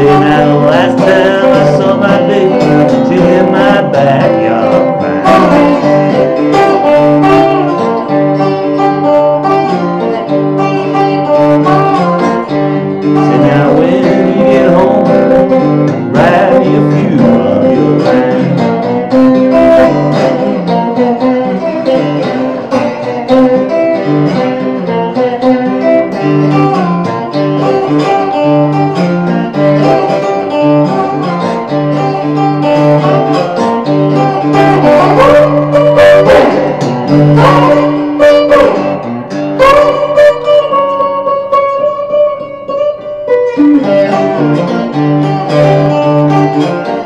in LA.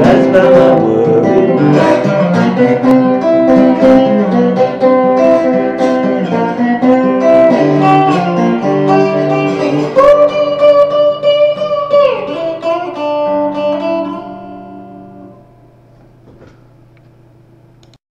That's about my worry.